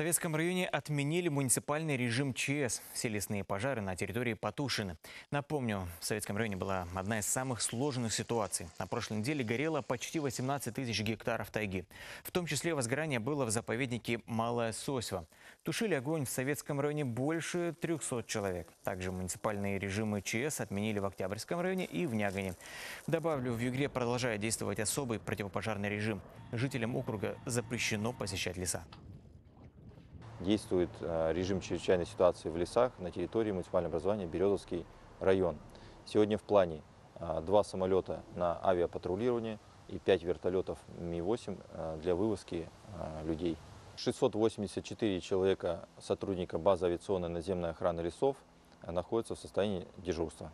Советском районе отменили муниципальный режим ЧС. Все лесные пожары на территории потушены. Напомню, в Советском районе была одна из самых сложных ситуаций. На прошлой неделе горело почти 18 тысяч гектаров тайги. В том числе возгорание было в заповеднике Малая Сосьва. Тушили огонь в Советском районе больше 300 человек. Также муниципальные режимы ЧС отменили в Октябрьском районе и в Нягане. Добавлю, в Югре продолжает действовать особый противопожарный режим. Жителям округа запрещено посещать леса. Действует э, режим чрезвычайной ситуации в лесах на территории муниципального образования Березовский район. Сегодня в плане э, два самолета на авиапатрулирование и пять вертолетов Ми-8 э, для вывозки людей. 684 человека сотрудника базы авиационной наземной охраны лесов находятся в состоянии дежурства.